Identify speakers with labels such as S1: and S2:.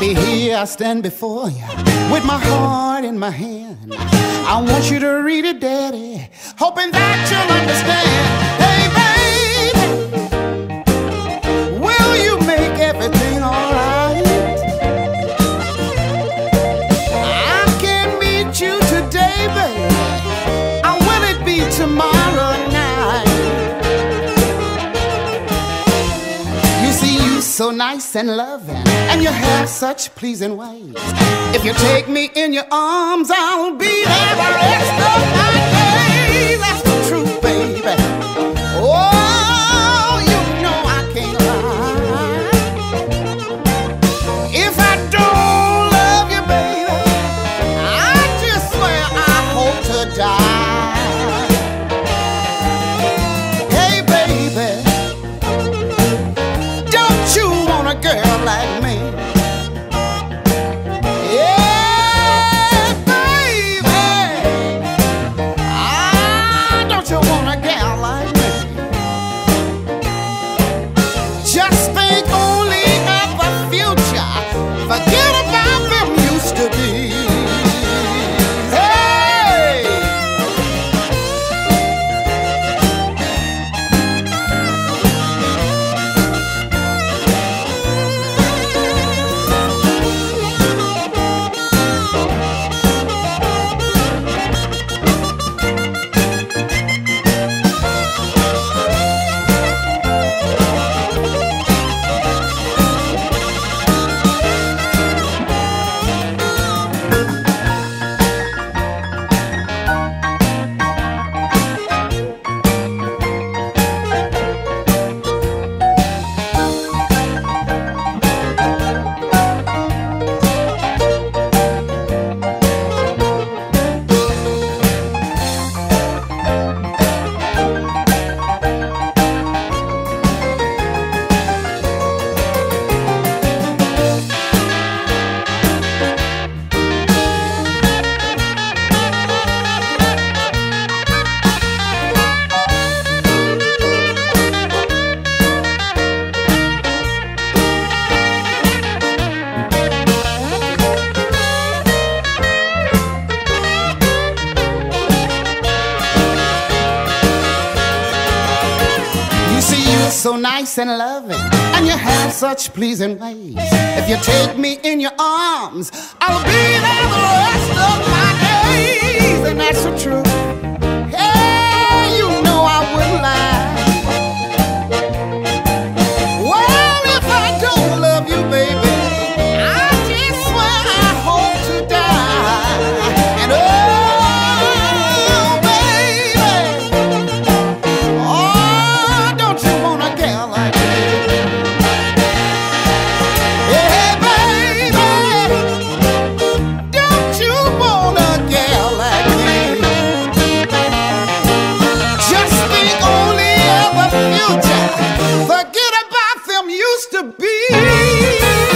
S1: I stand before you with my heart in my hand. I want you to read it, Daddy, hoping that you'll understand. Hey, baby, will you make everything alright? I can meet you today, baby. So nice and loving, and you have such pleasing ways. If you take me in your arms, I'll be so nice and loving, and you have such pleasing ways. If you take me in your arms, I'll be there the rest of my days, and that's the truth. to be.